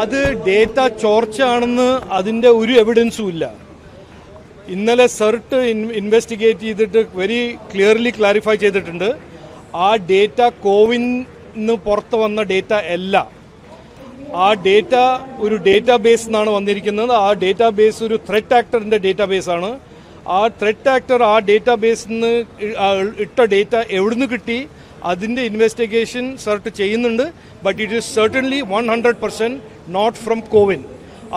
അത് ഡേറ്റ ചോർച്ചയാണെന്ന് അതിന്റെ ഒരു എവിഡൻസും ഇല്ല. ഇന്നലെ സെർട്ട് ഇൻവെസ്റ്റിഗേറ്റ് ചെയ്തിട്ട് വെരി ക്ലിയർലി ക്ലാരിഫൈ ചെയ്തിട്ടുണ്ട്. ആ ഡേറ്റ കോവിന്ന് പുറത്ത് വന്ന ഡേറ്റ അല്ല. ആ ഡേറ്റ ഒരു ഡേറ്റാ ബേസ് എന്നാണ് വന്നിരിക്കുന്നത്. ആ ഡേറ്റാ ബേസ് ഒരു ത്രെറ്റ് ആക്ടറിന്റെ ഡേറ്റാ ആണ്. ആ ത്രെറ്റ് ആക്ടർ ആ ഡേറ്റാ ബേസിൽ നിന്ന് ഇട്ട ഡേറ്റ എവിടുന്ന് കിട്ടി? അതിന്റെ ഇൻവെസ്റ്റിഗേഷൻ സർട്ട് ചെയ്യുന്നുണ്ട് but it is certainly one hundred percent not from CoWIN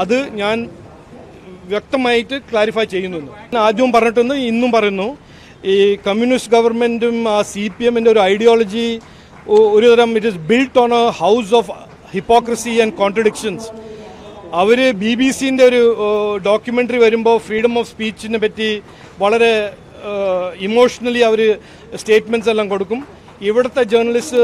അത് ഞാൻ വ്യക്തമായിട്ട് ക്ലാരിഫൈ ചെയ്യുന്നുണ്ട്. ആദ്യവും പറഞ്ഞിട്ടുണ്ട് ഇന്നും പറയുന്നു ഈ കമ്മ്യൂണിസ്റ്റ് ഗവൺമെന്റും ആ സി പി എമ്മിന്റെ ഒരു ഐഡിയോളജി ഒരു തരം it is built on a house of hypocrisy and contradictions our B B സിന്റെ ഒരു ഡോക്യുമെന്ററി വരുമ്പോൾ ഫ്രീഡം ഓഫ് സ്പീച്ചിനെ പറ്റി വളരെ ഇമോഷണലി അവർ സ്റ്റേറ്റ്മെന്റ്സ് എല്ലാം കൊടുക്കും. ഇവിടുത്തെ ജേർണലിസ്റ്റ്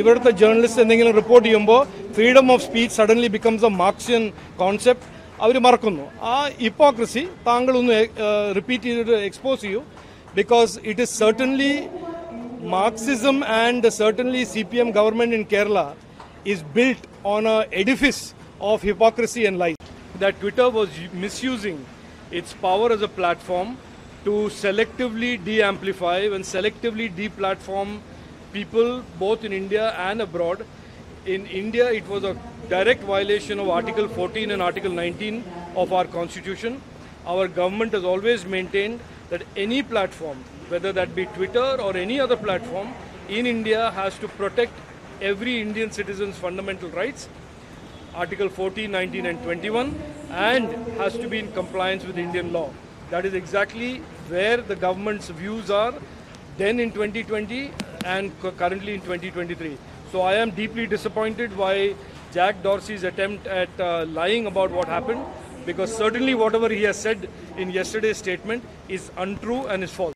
ഇവിടുത്തെ ജേർണലിസ്റ്റ് എന്തെങ്കിലും റിപ്പോർട്ട് ചെയ്യുമ്പോൾ freedom of speech suddenly becomes a Marxian concept അവർ മറക്കുന്നു. ആ ഇപ്പോക്രസി താങ്കളൊന്ന് റിപ്പീറ്റ് ചെയ്തിട്ട് എക്സ്പോസ് ചെയ്യൂ. Because it is certainly Marxism and certainly C P M government in Kerala is build on a edifice of hypocrisy and life that Twitter was misusing its power as a platform to selectively de-amplify and selectively de-platform people both in India and abroad. In India, it was a direct violation of Article 14 and Article 19 of our Constitution. Our government has always maintained that any platform, whether that be Twitter or any other platform in India, has to protect every Indian citizen's fundamental rights, Article 14, 19, and 21, and has to be in compliance with Indian law. That is exactly where the government's views are then in 2020 and currently in 2023. So I am deeply disappointed by Jack Dorsey's attempt at uh, lying about what happened because certainly whatever he has said in yesterday's statement is untrue and is false.